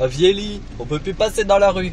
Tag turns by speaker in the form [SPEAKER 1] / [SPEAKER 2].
[SPEAKER 1] A vieilli, on peut plus passer dans la rue.